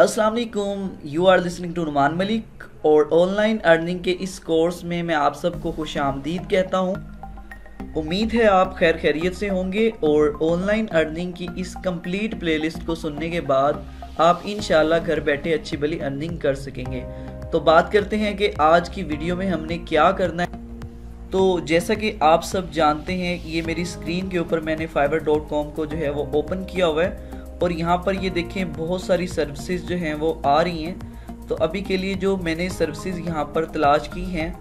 वालेकुम you are listening to Numan Malik और online earning के इस कोर्स में मैं आप सबको खुश आमदीद कहता हूँ। उम्मीद है आप खैर खैरियत से होंगे, और ऑनलाइन अर्निंग की इस कंप्लीट प्लेलिस्ट को सुनने के बाद आप इन घर बैठे अच्छी भली अर्निंग कर सकेंगे। तो बात करते हैं कि आज की वीडियो में हमने क्या करना है। तो जैसा कि आप सब जानते हैं, ये मेरी स्क्रीन के ऊपर मैंने कॉम को जो है वो ओपन किया हुआ है। और यहाँ पर ये देखें, बहुत सारी सर्विसेज़ जो हैं वो आ रही हैं। तो अभी के लिए जो मैंने सर्विसेज़ यहाँ पर तलाश की हैं,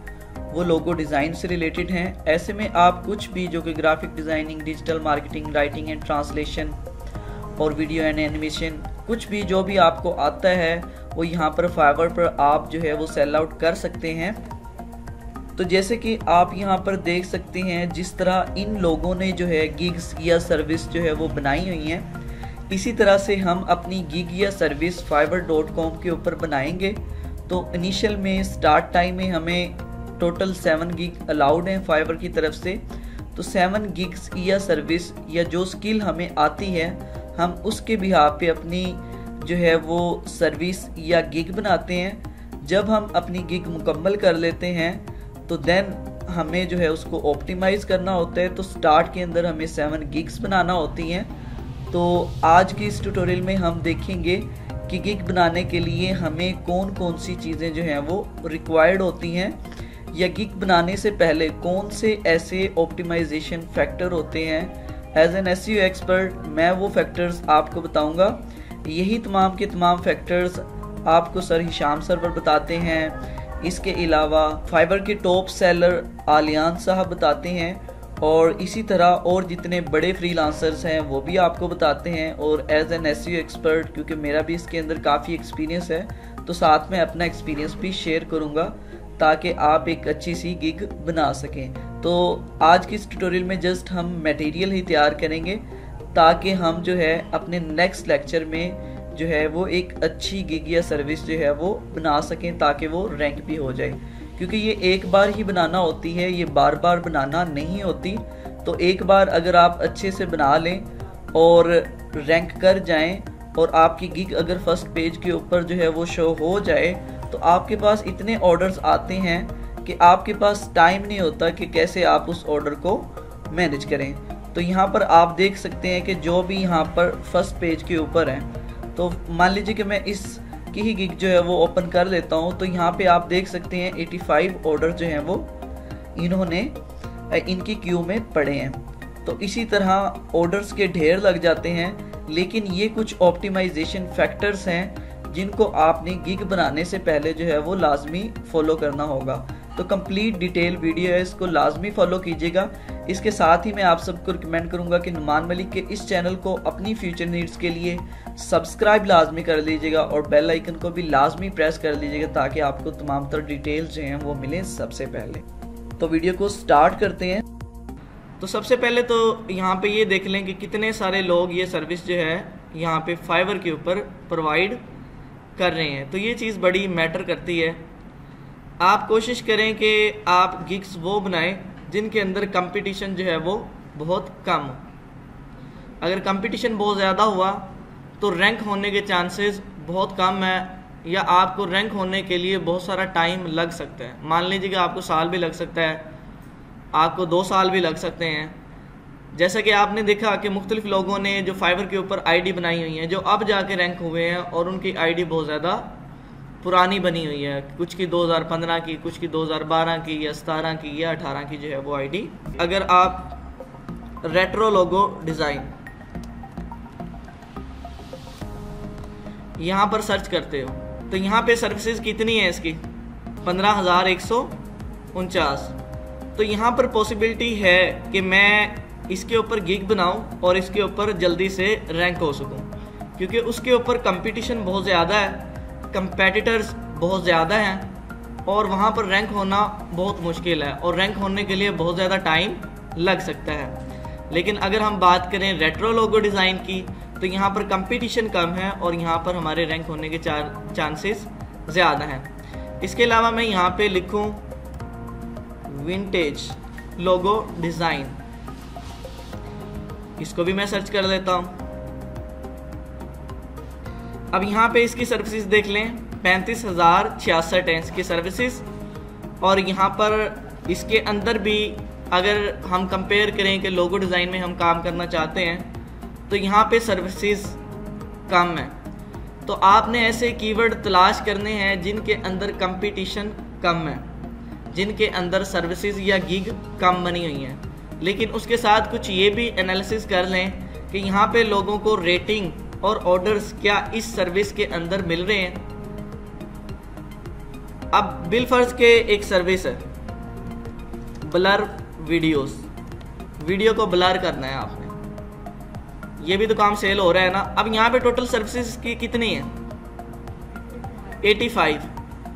वो लोगो डिज़ाइन से रिलेटेड हैं। ऐसे में आप कुछ भी जो कि graphic designing digital marketing writing and translation और वीडियो एंड एनिमेशन कुछ भी जो भी आपको आता है, वो यहाँ पर फाइवर पर आप जो है वो सेल आउट कर सकते हैं। तो जैसे कि आप यहाँ पर देख सकते हैं, जिस तरह इन लोगों ने जो है गिग्स या सर्विस जो है वो बनाई हुई हैं इसी तरह से हम अपनी गिग या सर्विस फाइबर डॉट कॉम के ऊपर बनाएँगे। तो इनिशियल में स्टार्ट टाइम में हमें टोटल सेवन गिग अलाउड हैं फाइबर की तरफ़ से। तो सेवन गिग्स या सर्विस या जो स्किल हमें आती है, हम उसके बिहार पे अपनी जो है वो सर्विस या गिग बनाते हैं। जब हम अपनी गिग मुकम्मल कर लेते हैं तो देन हमें जो है उसको ऑप्टिमाइज़ करना होता है। तो स्टार्ट के अंदर हमें सेवन गिग्स बनाना होती हैं। तो आज की इस ट्यूटोरियल में हम देखेंगे कि गिग बनाने के लिए हमें कौन कौन सी चीज़ें जो हैं वो रिक्वायर्ड होती हैं, या गिग बनाने से पहले कौन से ऐसे ऑप्टिमाइजेशन फैक्टर होते हैं। एज एन एस एक्सपर्ट मैं वो फैक्टर्स आपको बताऊँगा। यही तमाम के तमाम फैक्टर्स आपको सर हिशाम सर पर बताते हैं। इसके अलावा फाइबर के टॉप सेलर आलियान साहब बताते हैं। और इसी तरह और जितने बड़े फ्रीलांसर्स हैं, वो भी आपको बताते हैं और एज एन एस एक्सपर्ट क्योंकि मेरा भी इसके अंदर काफ़ी एक्सपीरियंस है तो साथ में अपना एक्सपीरियंस भी शेयर करूँगा ताकि आप एक अच्छी सी गिग बना सकें। तो आज की इस ट्यूटोरियल में जस्ट हम मटेरियल ही तैयार करेंगे ताकि हम जो है अपने नेक्स्ट लेक्चर में जो है वो एक अच्छी गिग या सर्विस जो है वो बना सकें ताकि वो रैंक भी हो जाए। क्योंकि ये एक बार ही बनाना होती है, ये बार बार बनाना नहीं होती। तो एक बार अगर आप अच्छे से बना लें और रैंक कर जाएँ और आपकी गिग अगर फ़र्स्ट पेज के ऊपर जो है वो शो हो जाए तो आपके पास इतने ऑर्डर्स आते हैं कि आपके पास टाइम नहीं होता कि कैसे आप उस ऑर्डर को मैनेज करें। तो यहाँ पर आप देख सकते हैं कि जो भी यहाँ पर फ़र्स्ट पेज के ऊपर हैं। तो मान लीजिए कि मैं इस की ही गिग जो है वो ओपन कर लेता हूँ तो यहाँ पे आप देख सकते हैं 85 ऑर्डर जो हैं वो इन्होंने इनकी क्यू में पड़े हैं। तो इसी तरह ऑर्डर्स के ढेर लग जाते हैं, लेकिन ये कुछ ऑप्टिमाइजेशन फैक्टर्स हैं, जिनको आपने गिग बनाने से पहले जो है वो लाजमी फॉलो करना होगा। तो कंप्लीट डिटेल वीडियो है, इसको लाजमी फॉलो कीजिएगा। इसके साथ ही मैं आप सबको रिकमेंड करूँगा कि नुमान मलिक के इस चैनल को अपनी फ्यूचर नीड्स के लिए सब्सक्राइब लाजमी कर लीजिएगा और बेल आइकन को भी लाजमी प्रेस कर लीजिएगा ताकि आपको तमाम तरह डिटेल्स जो हैं वो मिलें सबसे पहले। तो वीडियो को स्टार्ट करते हैं। तो सबसे पहले तो यहाँ पे ये देख लें कि कितने सारे लोग ये सर्विस जो है यहाँ पे फाइबर के ऊपर प्रोवाइड कर रहे हैं। तो ये चीज़ बड़ी मैटर करती है। आप कोशिश करें कि आप गिग्स वो बनाएँ जिनके अंदर कंपटीशन जो है वो बहुत कम। हो अगर कंपटीशन बहुत ज़्यादा हुआ तो रैंक होने के चांसेस बहुत कम है, या आपको रैंक होने के लिए बहुत सारा टाइम लग सकता है। मान लीजिए कि आपको साल भी लग सकता है, आपको दो साल भी लग सकते हैं। जैसा कि आपने देखा कि मुख्तलिफ़ लोगों ने जो फाइबर के ऊपर आईडी बनाई हुई है, जो अब जाके रैंक हुए हैं और उनकी आईडी बहुत ज़्यादा पुरानी बनी हुई है। कुछ की 2015 की, कुछ की 2012 की या सतारह की या 18 की जो है वो आईडी अगर आप रेट्रो लोगो डिज़ाइन यहाँ पर सर्च करते हो। तो यहाँ पे सर्विसेज़ कितनी है इसकी? पंद्रह हज़ार एक सौ उनचास। तो यहाँ पर पॉसिबिलिटी है कि मैं इसके ऊपर गिग बनाऊँ और इसके ऊपर जल्दी से रैंक हो सकूँ। क्योंकि उसके ऊपर कंपटीशन बहुत ज़्यादा है। कंपेटिटर्स बहुत ज़्यादा हैं और वहाँ पर रैंक होना बहुत मुश्किल है और रैंक होने के लिए बहुत ज़्यादा टाइम लग सकता है। लेकिन अगर हम बात करें रेट्रो लोगो डिज़ाइन की तो यहाँ पर कंपटीशन कम है और यहाँ पर हमारे रैंक होने के चार चांसेस ज़्यादा हैं। इसके अलावा मैं यहाँ पे लिखूँ विंटेज लोगो डिज़ाइन इसको भी मैं सर्च कर लेता हूँ। अब यहाँ पे इसकी सर्विसेज़ देख लें। पैंतीस हज़ार छियासठ है इसकी सर्विसेज़ और यहाँ पर इसके अंदर भी अगर हम कंपेयर करें कि लोगो डिज़ाइन में हम काम करना चाहते हैं तो यहाँ पे सर्विसेज़ कम है। तो आपने ऐसे कीवर्ड तलाश करने हैं जिनके अंदर कंपटीशन कम है, जिनके अंदर सर्विसेज़ या गिग कम बनी हुई हैं। लेकिन उसके साथ कुछ ये भी एनालिसिस कर लें कि यहाँ पे लोगों को रेटिंग और ऑर्डर्स क्या इस सर्विस के अंदर मिल रहे हैं? अब बिल फ़र्ज़ के एक सर्विस है। ब्लर वीडियोस वीडियो को ब्लर करना है आपने। ये भी तो काम सेल हो रहा है ना। अब यहाँ पे टोटल सर्विसेज़ की कितनी है? 85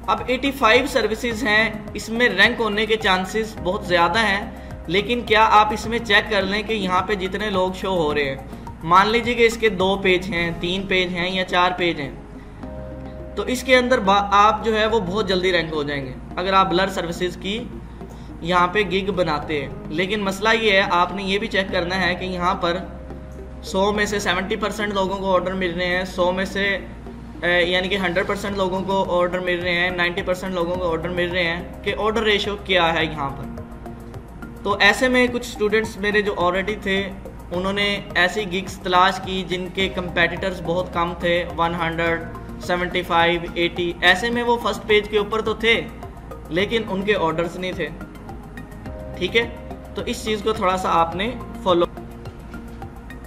अब 85 सर्विसेज़ हैं। इसमें रैंक होने के चांसेस बहुत ज़्यादा हैं। लेकिन क्या आप इसमें चेक कर लें कि यहाँ पे जितने लोग शो हो रहे हैं। मान लीजिए कि इसके दो पेज हैं, तीन पेज हैं या चार पेज हैं तो इसके अंदर आप जो है वो बहुत जल्दी रैंक हो जाएँगे। अगर आप ब्लर सर्विसेज़ की यहाँ पे गिग बनाते हैं, लेकिन मसला ये है, आपने ये भी चेक करना है कि यहाँ पर 100 में से 70 परसेंट लोगों को ऑर्डर मिल रहे हैं 100 में से यानी कि 100 परसेंट लोगों को ऑर्डर मिल रहे हैं 90 परसेंट लोगों को ऑर्डर मिल रहे हैं, कि ऑर्डर रेशो क्या है यहाँ पर? तो ऐसे में कुछ स्टूडेंट्स मेरे जो ऑलरेडी थे उन्होंने ऐसी गिग्स तलाश की जिनके कंपेटिटर्स बहुत कम थे 100, 75, 80 ऐसे में वो फ़र्स्ट पेज के ऊपर तो थे लेकिन उनके ऑर्डर्स नहीं थे। ठीक है? तो इस चीज़ को थोड़ा सा आपने फॉलो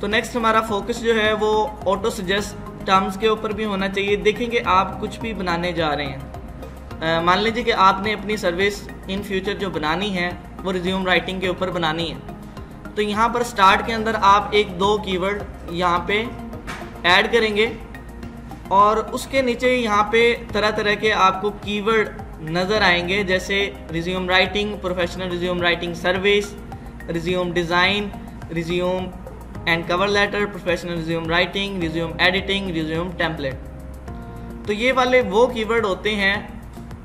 तो नेक्स्ट हमारा फोकस जो है वो ऑटो सजेस्ट टर्म्स के ऊपर भी होना चाहिए। देखेंगे आप कुछ भी बनाने जा रहे हैं। मान लीजिए कि आपने अपनी सर्विस इन फ्यूचर जो बनानी है वो रिज्यूम राइटिंग के ऊपर बनानी है। तो यहाँ पर स्टार्ट के अंदर आप एक दो कीवर्ड यहाँ पे ऐड करेंगे और उसके नीचे यहाँ पे तरह तरह के आपको कीवर्ड नज़र आएँगे, जैसे resume writing professional resume writing service resume design resume and cover letter professional resume writing resume editing resume template तो ये वाले वो कीवर्ड होते हैं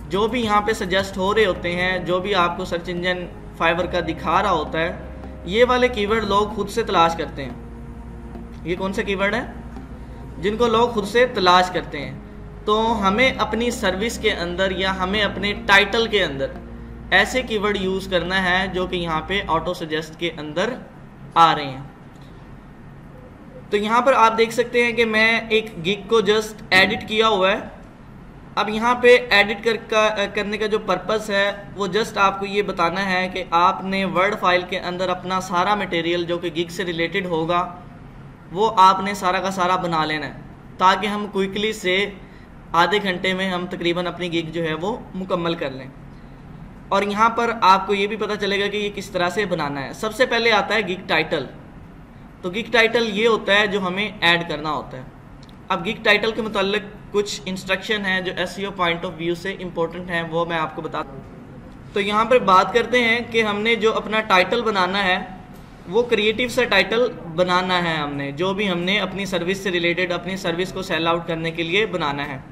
जो भी यहाँ पे सजेस्ट हो रहे होते हैं, जो भी आपको सर्च इंजन फाइवर का दिखा रहा होता है। ये वाले कीवर्ड लोग खुद से तलाश करते हैं। ये कौन से कीवर्ड है? जिनको लोग खुद से तलाश करते हैं। तो हमें अपनी सर्विस के अंदर या हमें अपने टाइटल के अंदर ऐसे कीवर्ड यूज़ करना है जो कि यहाँ पे ऑटो सजेस्ट के अंदर आ रहे हैं। तो यहाँ पर आप देख सकते हैं कि मैं एक गिग को जस्ट एडिट किया हुआ है। अब यहाँ पे एडिट कर का, करने का जो पर्पस है वो जस्ट आपको ये बताना है कि आपने वर्ड फ़ाइल के अंदर अपना सारा मटेरियल जो कि गिग से रिलेटेड होगा वो आपने सारा का सारा बना लेना है ताकि हम क्विकली से आधे घंटे में हम तकरीबन अपनी गिग जो है वो मुकम्मल कर लें। और यहाँ पर आपको ये भी पता चलेगा कि ये किस तरह से बनाना है। सबसे पहले आता है गिग टाइटल तो गिग टाइटल ये होता है जो हमें ऐड करना होता है। अब गिग टाइटल के मतलब कुछ इंस्ट्रक्शन हैं जो एस पॉइंट ऑफ़ व्यू से इम्पोर्टेंट हैं, वो मैं आपको बता तो यहाँ पर बात करते हैं कि हमने जो अपना टाइटल बनाना है, वो क्रिएटिव सा टाइटल बनाना है हमने, जो भी हमने अपनी सर्विस से रिलेटेड अपनी सर्विस को सेल आउट करने के लिए बनाना है।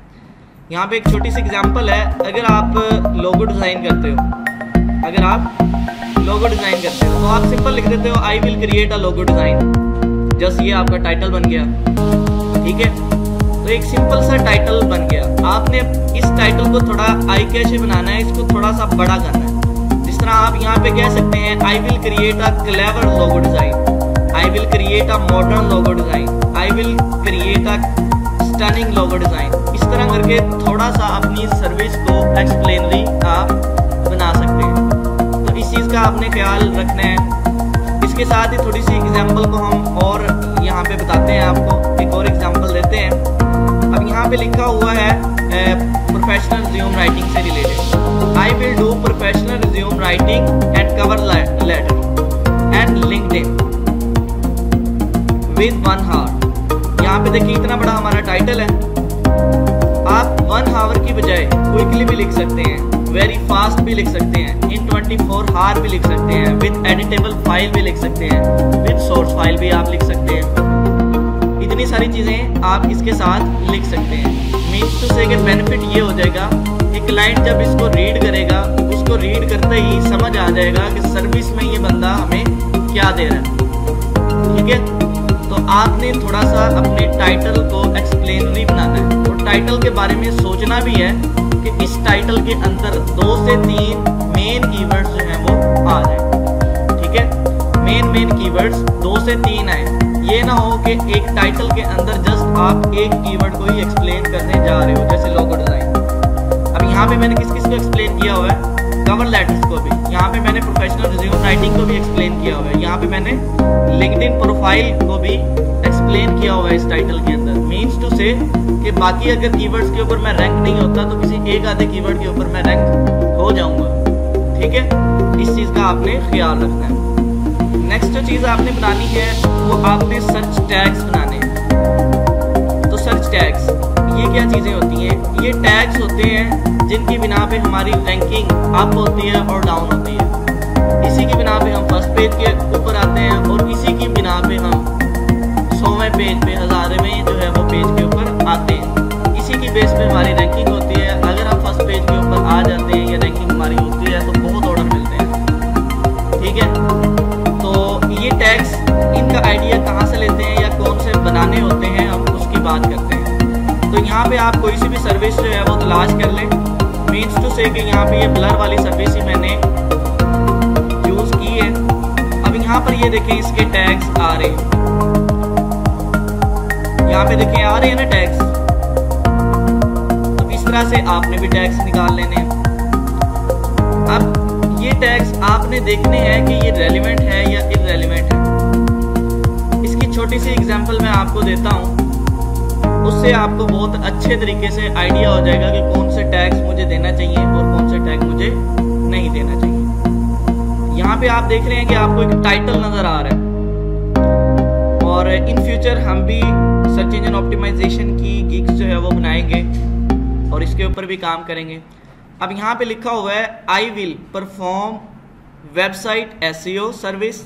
यहाँ पे एक छोटी सी एग्जांपल है, अगर आप लोगो डिज़ाइन करते हो, अगर आप लोगो डिज़ाइन करते हो तो आप सिंपल लिख देते हो I will create a logo design just ये आपका टाइटल बन गया, ठीक है? तो एक सिंपल सा टाइटल बन गया। आपने इस टाइटल को थोड़ा आई कैसे बनाना है, इसको थोड़ा सा बड़ा करना है। जिस तरह आप यहाँ पे कह सकते हैं I will create a clever logo design I will create a modern logo design I will create a stunning logo design इस तरह करके थोड़ा सा अपनी सर्विस को एक्सप्लेनरी आप बना सकते हैं। तो इस चीज़ का आपने ख्याल रखना है। इसके साथ ही थोड़ी सी एग्ज़ाम्पल को हम और यहाँ पे बताते हैं आपको। एक और एग्ज़ाम्पल देते हैं। यहाँ पे लिखा हुआ है प्रोफेशनल रिज्यूम राइटिंग से related I will do professional resume writing and cover letter and LinkedIn with one hour यहाँ पे देखिए इतना बड़ा हमारा टाइटल है। आप वन हावर की बजाय क्विकली भी लिख सकते हैं वेरी फास्ट भी लिख सकते हैं इन 24 हार भी लिख सकते हैं विद एडिटेबल फ़ाइल भी लिख सकते हैं विद सोर्स फ़ाइल भी आप लिख सकते हैं। इतनी सारी चीज़ें आप इसके साथ लिख सकते हैं। मीन्स टू से बेनिफिट ये हो जाएगा कि क्लाइंट जब इसको रीड करेगा, उसको रीड करते ही समझ आ जाएगा कि सर्विस में ये बंदा हमें क्या दे रहा है। ठीक है? तो आपने थोड़ा सा अपने टाइटल को एक्सप्लेनरी बनाना है। और टाइटल के बारे में सोचना भी है कि इस टाइटल के अंदर दो से तीन मेन कीवर्ड्स जो हैं वो आ जाए ठीक है? मेन मेन कीवर्ड्स दो से तीन आए। ये ना हो कि एक टाइटल के अंदर जस्ट आप एक कीवर्ड को ही एक्सप्लेन करने जा रहे हो, जैसे लोगो डिज़ाइन अब यहाँ पे मैंने किस किस को एक्सप्लेन किया हुआ है? कवर लेटर्स को भी। यहाँ पे मैंने प्रोफेशनल रिज्यूम राइटिंग को भी एक्सप्लेन किया हुआ है। यहाँ पे मैंने लिंक्डइन प्रोफ़ाइल को भी एक्सप्लेन किया हुआ है इस टाइटल के अंदर। मीन्स टू से कि बाकी अगर कीवर्ड्स के ऊपर मैं रैंक नहीं होता तो किसी एक आधे कीवर्ड के ऊपर मैं रैंक हो जाऊँगा। ठीक है? इस चीज़ का आपने ख्याल रखना है। नेक्स्ट जो चीज़ आपने बनानी है, वो आपने सर्च टैग्स बनाने हैं। तो सर्च टैग्स ये क्या चीज़ें होती हैं? ये टैग्स होते हैं, जिनकी बिना पे हमारी रैंकिंग अप होती है और डाउन होती है। इसी की बिना पे हम फ़र्स्ट पेज के ऊपर आते हैं और इसी की बिना पे हम सौवें पेज पे, हज़ारे में जो है वो पेज के ऊपर आते हैं। इसी की बेस पे हमारी रैंकिंग होती है। अगर हम फ़र्स्ट पेज के ऊपर आ जाते हैं या रैंकिंग हमारी होती है यहाँ पे आप कोई सी भी सर्विस जो है वो तलाश कर लें। मीन्स टू से कि यहाँ पे ये ब्लर वाली सर्विस ही मैंने यूज़ की है। अब यहाँ पर ये देखें इसके टैग्स आ रहे हैं। यहाँ पे देखें आ रहे हैं ना टैग्स तो इस तरह से आपने भी टैग्स निकाल लेने हैं। अब ये टैग्स आपने देखने हैं कि ये रेलिवेंट है या इरेलीवेंट है। इसकी छोटी सी एग्जांपल मैं आपको देता हूँ। उससे आपको बहुत अच्छे तरीके से आइडिया हो जाएगा कि कौन से टैग्स मुझे देना चाहिए और कौन से टैग मुझे नहीं देना चाहिए। यहाँ पे आप देख रहे हैं कि आपको एक टाइटल नज़र आ रहा है। और इन फ्यूचर हम भी सर्च इंजन ऑप्टिमाइजेशन की गिग्स जो है वो बनाएँगे और इसके ऊपर भी काम करेंगे। अब यहाँ पे लिखा हुआ है I will perform website S service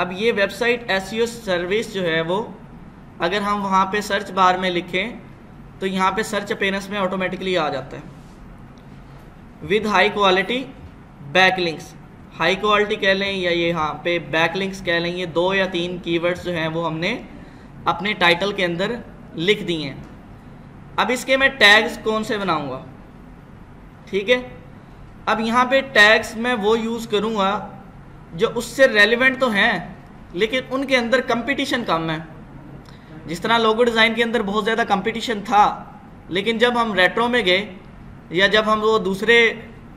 अब ये वेबसाइट एस सर्विस जो है वो अगर हम वहाँ पे सर्च बार में लिखें तो यहाँ पे सर्च अपेरेंस में ऑटोमेटिकली आ जाता है। With high quality backlinks high quality कह लें या ये यहाँ पे बैकलिंक्स कह लें, ये दो या तीन कीवर्ड्स जो हैं वो हमने अपने टाइटल के अंदर लिख दिए हैं। अब इसके मैं टैग्स कौन से बनाऊँगा? ठीक है? अब यहाँ पे टैग्स मैं वो यूज़ करूँगा, जो उससे रेलिवेंट तो हैं, लेकिन उनके अंदर कंपटीशन कम है। जिस तरह लोगो डिज़ाइन के अंदर बहुत ज़्यादा कंपटीशन था, लेकिन जब हम रेट्रो में गए, या जब हम वो दूसरे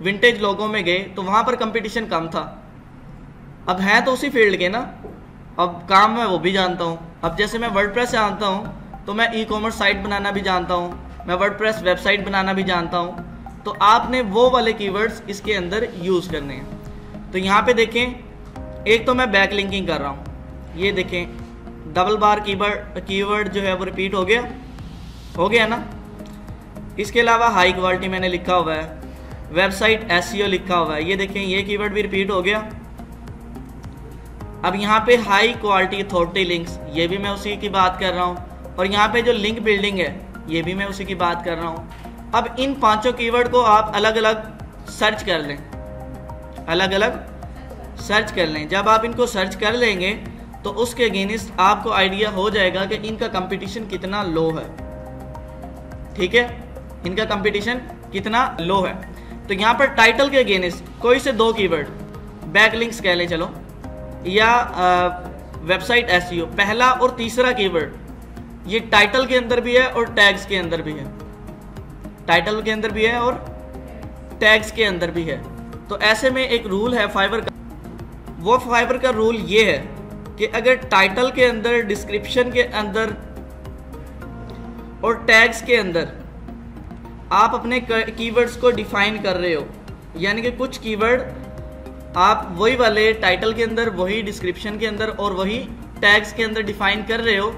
विंटेज लोगों में गए तो वहाँ पर कंपटीशन कम था। अब हैं तो उसी फ़ील्ड के ना। अब काम मैं वो भी जानता हूँ। अब जैसे मैं वर्ड प्रेस जानता हूँ तो मैं ई कॉमर्स साइट बनाना भी जानता हूँ। मैं वर्ड प्रेस वेबसाइट बनाना भी जानता हूँ। तो आपने वो वाले कीवर्ड्स इसके अंदर यूज़ करने हैं। तो यहाँ पे देखें, एक तो मैं बैक लिंकिंग कर रहा हूँ। ये देखें डबल बार कीवर्ड जो है वो रिपीट हो गया। हो गया ना? इसके अलावा हाई क्वालिटी मैंने लिखा हुआ है। वेबसाइट एस e लिखा हुआ है। ये देखें, ये कीवर्ड भी रिपीट हो गया। अब यहाँ पे हाई क्वालिटी अथॉरिटी लिंक्स ये भी मैं उसी की बात कर रहा हूँ। और यहाँ पे जो लिंक बिल्डिंग है, ये भी मैं उसी की बात कर रहा हूँ। अब इन पाँचों कीवर्ड को आप अलग अलग सर्च कर लें। अलग अलग सर्च कर लें। जब आप इनको सर्च कर लेंगे तो उसके अगेंस्ट आपको आइडिया हो जाएगा कि इनका कंपटीशन कितना लो है। ठीक है? इनका कंपटीशन कितना लो है। तो यहाँ पर टाइटल के अगेंस्ट कोई से दो कीवर्ड बैकलिंक्स कह लें चलो, या वेबसाइट एस पहला और तीसरा कीवर्ड ये टाइटल के अंदर भी है और टैग्स के अंदर भी है। टाइटल के अंदर भी है और टैग्स के अंदर भी है। तो ऐसे में एक रूल है फाइबर का, वो फाइबर का रूल ये है कि अगर टाइटल के अंदर डिस्क्रिप्शन के अंदर और टैग्स के अंदर आप अपने कीवर्ड्स को डिफाइन कर रहे हो, यानी कि कुछ कीवर्ड आप वही वाले टाइटल के अंदर, वही डिस्क्रिप्शन के अंदर और वही टैग्स के अंदर डिफाइन कर रहे हो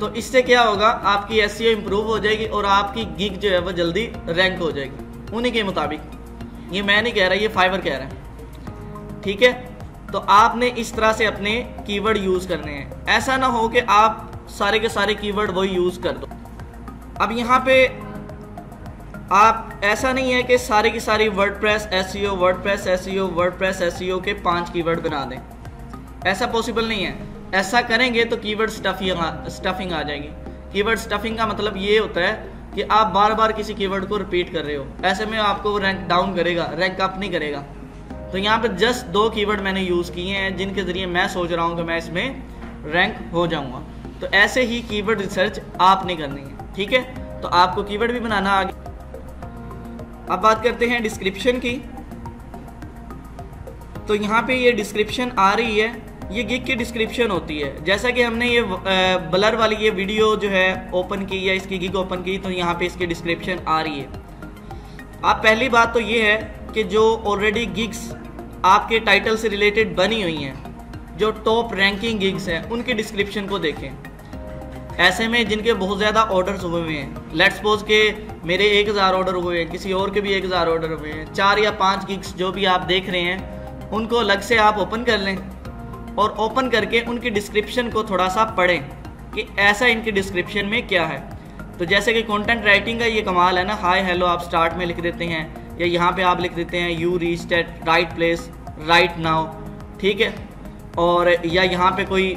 तो इससे क्या होगा, आपकी एस इंप्रूव हो जाएगी और आपकी गिग जो है वो जल्दी रैंक हो जाएगी। उन्हीं के मुताबिक। ये मैं नहीं कह रहा, ये फाइबर कह रहे हैं। ठीक है? तो आपने इस तरह से अपने कीवर्ड यूज़ करने हैं। ऐसा ना हो कि आप सारे के सारे कीवर्ड वही यूज़ कर दो। अब यहाँ पे आप, ऐसा नहीं है कि सारे की सारी WordPress S WordPress S WordPress S के पाँच कीवर्ड बना दें। ऐसा पॉसिबल नहीं है। ऐसा करेंगे तो कीवर्ड स्टफिंग स्टफिंग आ जाएगी। कीवर्ड स्टफिंग का मतलब ये होता है कि आप बार बार किसी कीवर्ड को रिपीट कर रहे हो। ऐसे में आपको रैंक डाउन करेगा रैंक अप नहीं करेगा। तो यहाँ पे जस्ट दो कीवर्ड मैंने यूज़ किए हैं, जिनके ज़रिए मैं सोच रहा हूँ कि मैं इसमें रैंक हो जाऊँगा। तो ऐसे ही कीवर्ड रिसर्च आपने करनी है, ठीक है? तो आपको कीवर्ड भी बनाना आ गया अब बात करते हैं डिस्क्रिप्शन की। तो यहाँ पे ये डिस्क्रिप्शन आ रही है, ये गिग की डिस्क्रिप्शन होती है। जैसा कि हमने ये ब्लर वाली ये वीडियो जो है ओपन की या इसकी गिग ओपन की तो यहाँ पे इसकी डिस्क्रिप्शन आ रही है। आप पहली बात तो ये है कि जो ऑलरेडी गिग्स आपके टाइटल से रिलेटेड बनी हुई हैं, जो टॉप रैंकिंग गिग्स हैं, उनके डिस्क्रिप्शन को देखें। ऐसे में जिनके बहुत ज़्यादा ऑर्डर्स हुए हुए हैं लेट सपोज़ के मेरे एक हज़ार ऑर्डर हुए हैं, किसी और के भी एक हज़ार ऑर्डर हुए हैं, चार या पाँच गिग्स जो भी आप देख रहे हैं, उनको अलग से आप ओपन कर लें और ओपन करके उनकी डिस्क्रिप्शन को थोड़ा सा पढ़ें कि ऐसा इनके डिस्क्रिप्शन में क्या है। तो जैसे कि कंटेंट राइटिंग का ये कमाल है ना हाय हेलो आप स्टार्ट में लिख देते हैं या यहाँ पे आप लिख देते हैं you reach at right place right now ठीक है? और या यहाँ पे कोई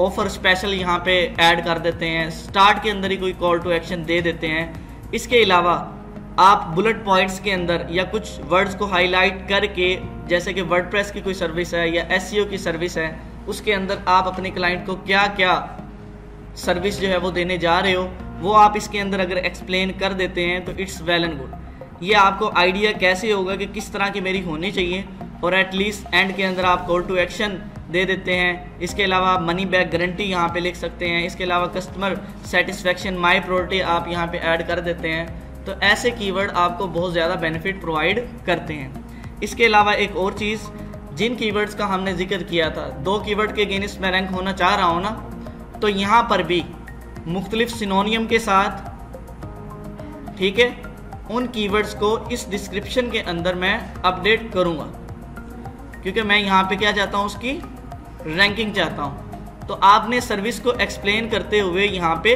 ऑफ़र स्पेशल यहाँ पे ऐड कर देते हैं स्टार्ट के अंदर ही कोई कॉल टू एक्शन दे देते हैं। इसके अलावा आप बुलेट पॉइंट्स के अंदर या कुछ वर्ड्स को हाईलाइट करके, जैसे कि वर्डप्रेस की कोई सर्विस है या एस की सर्विस है, उसके अंदर आप अपने क्लाइंट को क्या क्या सर्विस जो है वो देने जा रहे हो, वो आप इसके अंदर अगर एक्सप्लेन कर देते हैं तो इट्स वेल एंड गुड ये आपको आइडिया कैसे होगा कि किस तरह की मेरी होनी चाहिए? और एटलीस्ट एंड के अंदर आप कॉल टू एक्शन दे देते हैं। इसके अलावा मनी बैक गारंटी यहाँ पे लिख सकते हैं। इसके अलावा कस्टमर सेटिस्फेक्शन माई प्रोरिटी आप यहाँ पे ऐड कर देते हैं। तो ऐसे कीवर्ड आपको बहुत ज़्यादा बेनिफिट प्रोवाइड करते हैं। इसके अलावा एक और चीज़, जिन कीवर्ड्स का हमने ज़िक्र किया था, दो कीवर्ड के अगेंस्ट में रैंक होना चाह रहा हूँ ना तो यहाँ पर भी मुख्तलिफ़ सिनोनियम के साथ, ठीक है? उन कीवर्ड्स को इस डिस्क्रिप्शन के अंदर मैं अपडेट करूँगा। क्योंकि मैं यहाँ पे क्या चाहता हूँ, उसकी रैंकिंग चाहता हूँ। तो आपने सर्विस को एक्सप्लेन करते हुए यहाँ पे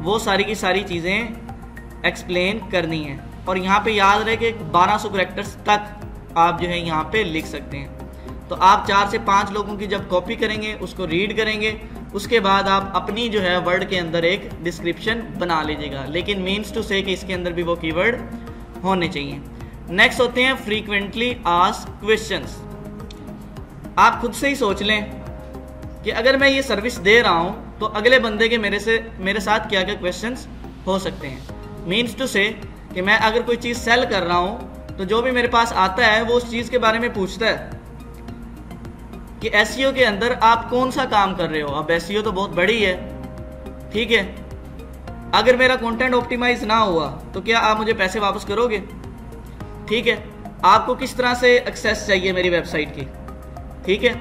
वो सारी की सारी चीज़ें एक्सप्लेन करनी है। और यहाँ पे याद रहे कि 1200 करेक्टर्स तक आप जो है यहाँ पे लिख सकते हैं। तो आप चार से पाँच लोगों की जब कॉपी करेंगे, उसको रीड करेंगे उसके बाद आप अपनी जो है वर्ड के अंदर एक डिस्क्रिप्शन बना लीजिएगा। लेकिन मीन्स टू से कि इसके अंदर भी वो कीवर्ड होने चाहिए। नेक्स्ट होते हैं फ्रीक्वेंटली आस्क क्वेश्चंस आप खुद से ही सोच लें कि अगर मैं ये सर्विस दे रहा हूँ तो अगले बंदे के मेरे से, मेरे साथ क्या क्या क्वेश्चन हो सकते हैं। मीन्स टू से कि मैं अगर कोई चीज़ सेल कर रहा हूँ तो जो भी मेरे पास आता है, वो उस चीज़ के बारे में पूछता है। कि एस e के अंदर आप कौन सा काम कर रहे हो? अब एस e तो बहुत बड़ी है। ठीक है? अगर मेरा कंटेंट ऑप्टिमाइज ना हुआ तो क्या आप मुझे पैसे वापस करोगे? ठीक है? आपको किस तरह से एक्सेस चाहिए मेरी वेबसाइट की? ठीक है?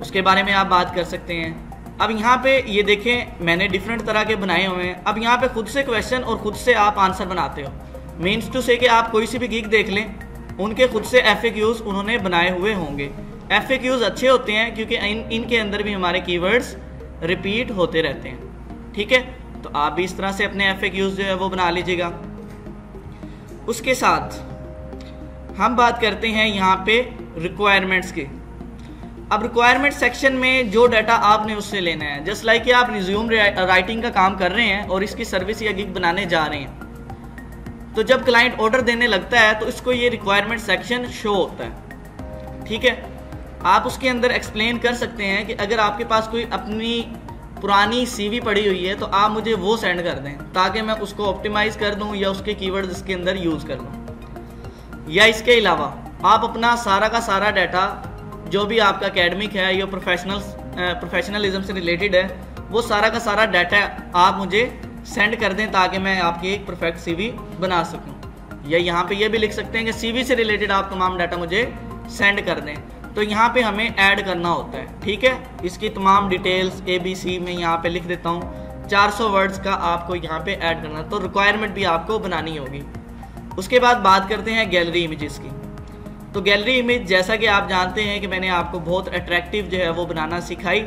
उसके बारे में आप बात कर सकते हैं। अब यहाँ पे ये देखें, मैंने डिफरेंट तरह के बनाए हुए हैं। अब यहाँ पे खुद से क्वेश्चन और खुद से आप आंसर बनाते हो। मीन्स टू से कि आप कोई सी भी गीक देख लें, उनके खुद से एफ़ उन्होंने बनाए हुए होंगे। एफ़ अच्छे होते हैं क्योंकि इन, इनके अंदर भी हमारे कीवर्ड्स रिपीट होते रहते हैं। ठीक है? तो आप भी इस तरह से अपने एफ़ जो है वो बना लीजिएगा। उसके साथ हम बात करते हैं यहाँ पे रिक्वायरमेंट्स की। अब रिक्वायरमेंट सेक्शन में जो डाटा आपने उससे लेना है जस्ट लाइक like कि आप रिज्यूम राइटिंग का काम कर रहे हैं और इसकी सर्विस या गिग बनाने जा रहे हैं। तो जब क्लाइंट ऑर्डर देने लगता है तो इसको ये रिक्वायरमेंट सेक्शन शो होता है। ठीक है? आप उसके अंदर एक्सप्लेन कर सकते हैं कि अगर आपके पास कोई अपनी पुरानी सीवी पड़ी हुई है तो आप मुझे वो सेंड कर दें, ताकि मैं उसको ऑप्टिमाइज कर दूँ या उसके कीवर्ड इसके अंदर यूज़ कर लूँ या इसके अलावा, आप अपना सारा का सारा डाटा जो भी आपका अकेडमिक है, या प्रोफेशनल प्रोफेशनलिज्म से रिलेटेड है, वो सारा का सारा डाटा आप मुझे सेंड कर दें, ताकि मैं आपकी एक परफेक्ट सीवी बना सकूँ। या यहाँ पे ये भी लिख सकते हैं कि सीवी से रिलेटेड आप तमाम डाटा मुझे सेंड कर दें। तो यहाँ पे हमें ऐड करना होता है, ठीक है? इसकी तमाम डिटेल्स ए बी सी में यहाँ पे लिख देता हूँ। 400 वर्ड्स का आपको यहाँ पे ऐड करना तो रिक्वायरमेंट भी आपको बनानी होगी। उसके बाद बात करते हैं गैलरी इमेजेस की। तो गैलरी इमेज जैसा कि आप जानते हैं कि मैंने आपको बहुत अट्रैक्टिव जो है वो बनाना सिखाई।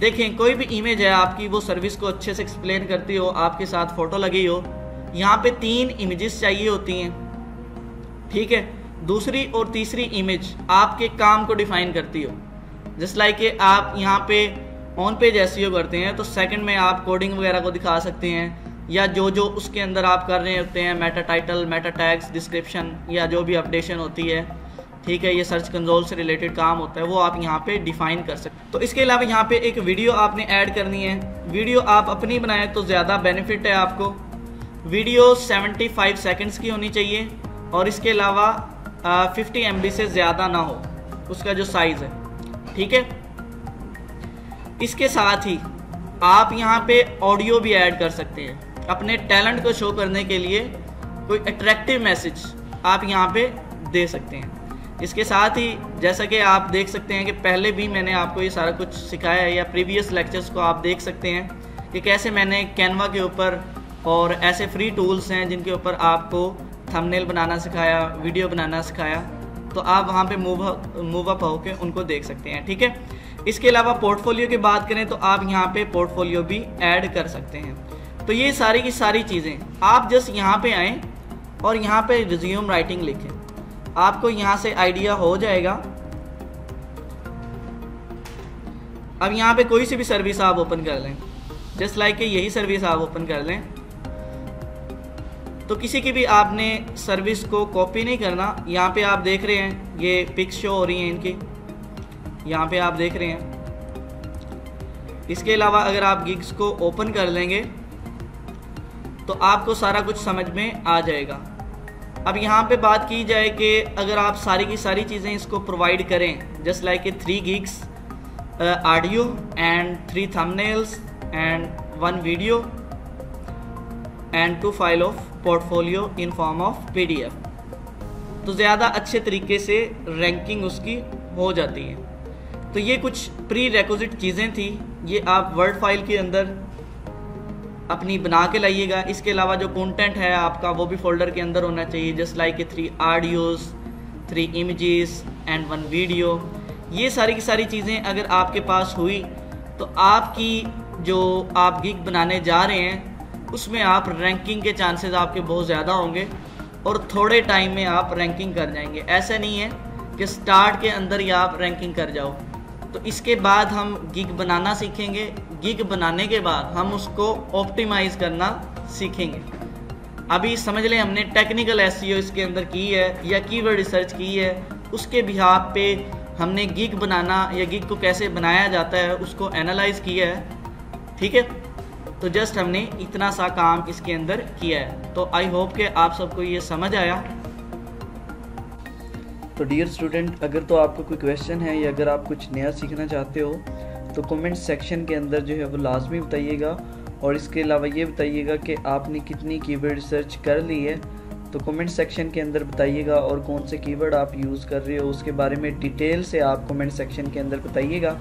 देखें, कोई भी इमेज है आपकी, वो सर्विस को अच्छे से एक्सप्लेन करती हो, आपके साथ फ़ोटो लगी हो, यहाँ पे तीन इमेजेस चाहिए होती हैं, ठीक है? दूसरी और तीसरी इमेज आपके काम को डिफाइन करती हो। जिस लाइक कि आप यहाँ पे ऑन पेज एस करते हैं तो सेकंड में आप कोडिंग वगैरह को दिखा सकते हैं, या जो जो उसके अंदर आप कर रहे होते हैं meta title meta tags description या जो भी अपडेशन होती है, ठीक है, ये सर्च कंजोल से रिलेटेड काम होता है, वो आप यहाँ पे डिफाइन कर सकते तो इसके अलावा यहाँ पे एक वीडियो आपने ऐड करनी है। वीडियो आप अपनी बनाएँ तो ज़्यादा बेनिफिट है आपको। वीडियो 75 सेकंड्स की होनी चाहिए, और इसके अलावा फिफ्टी एम से ज़्यादा ना हो, उसका जो साइज़ है, ठीक है? इसके साथ ही आप यहाँ पे ऑडियो भी ऐड कर सकते हैं। अपने टैलेंट को शो करने के लिए कोई अट्रैक्टिव मैसेज आप यहाँ पे दे सकते हैं। इसके साथ ही जैसा कि आप देख सकते हैं कि पहले भी मैंने आपको ये सारा कुछ सिखाया है या प्रीवियस लेक्चर्स को आप देख सकते हैं कि कैसे मैंने कैनवा के ऊपर और ऐसे फ्री टूल्स हैं जिनके ऊपर आपको थंबनेल बनाना सिखाया वीडियो बनाना सिखाया तो आप वहाँ पे मूव मूव अप होकर उनको देख सकते हैं, ठीक है? इसके अलावा पोर्टफोलियो की बात करें तो आप यहाँ पे पोर्टफोलियो भी ऐड कर सकते हैं। तो ये सारी की सारी चीज़ें, आप जस्ट यहाँ पे आएँ और यहाँ पे रिज्यूम राइटिंग लिखें। आपको यहाँ से आइडिया हो जाएगा। अब यहाँ पे कोई सी भी सर्विस आप ओपन कर लें जस्ट लाइक like यही सर्विस आप ओपन कर लें। तो किसी की भी आपने सर्विस को कॉपी नहीं करना, यहाँ पे आप देख रहे हैं, ये पिक्स शो हो रही हैं इनकी। यहाँ पे आप देख रहे हैं। इसके अलावा अगर आप गिग्स को ओपन कर लेंगे तो आपको सारा कुछ समझ में आ जाएगा। अब यहाँ पे बात की जाए कि अगर आप सारी की सारी चीज़ें इसको प्रोवाइड करें just like a three gigs audio and three thumbnails and one video and two file of portfolio in form of PDF तो ज़्यादा अच्छे तरीके से रैंकिंग उसकी हो जाती है। तो ये कुछ प्री रेकोजिट चीज़ें थी। ये आप वर्ड फ़ाइल के अंदर अपनी बना के लाइएगा। इसके अलावा जो कंटेंट है आपका, वो भी फोल्डर के अंदर होना चाहिए। Just like a three audios three images and one video ये सारी की सारी चीज़ें अगर आपके पास हुई तो आपकी जो आप गिग बनाने जा रहे हैं उसमें आप रैंकिंग के चांसेस आपके बहुत ज़्यादा होंगे और थोड़े टाइम में आप रैंकिंग कर जाएँगे। ऐसा नहीं है कि स्टार्ट के अंदर ही आप रैंकिंग कर जाओ। तो इसके बाद हम गिग बनाना सीखेंगे। गिग बनाने के बाद हम उसको ऑप्टिमाइज करना सीखेंगे। अभी समझ लें, हमने टेक्निकल एस e इसके अंदर की है या कीवर्ड रिसर्च की है। उसके बिहार पे हमने गिग बनाना या गिग को कैसे बनाया जाता है, उसको एनालाइज किया है। ठीक है? तो जस्ट हमने इतना सा काम इसके अंदर किया है। तो आई होप कि आप सबको ये समझ आया। तो डियर स्टूडेंट अगर तो आपको कोई क्वेश्चन है या अगर आप कुछ नया सीखना चाहते हो तो कमेंट सेक्शन के अंदर जो है वो लाजमी बताइएगा। और इसके अलावा ये बताइएगा कि आपने कितनी कीवर्ड सर्च कर ली है तो कमेंट सेक्शन के अंदर बताइएगा और कौन से कीवर्ड आप यूज़ कर रहे हो, उसके बारे में डिटेल से आप कमेंट सेक्शन के अंदर बताइएगा।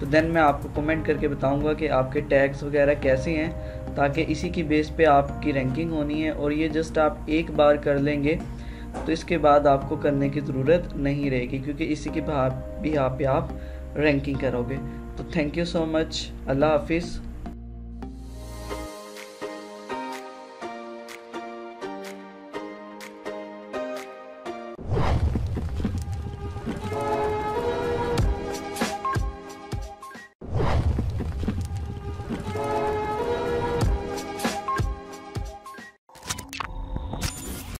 तो देन मैं आपको कमेंट करके बताऊँगा कि आपके टैग्स वगैरह कैसे हैं, ताकि इसी की बेस पे आपकी रैंकिंग होनी है और ये जस्ट आप एक बार कर लेंगे तो इसके बाद आपको करने की ज़रूरत नहीं रहेगी, क्योंकि इसी के भी आप आप रैंकिंग करोगे। तो थैंक यू सो मच अल्लाह हाफिज़.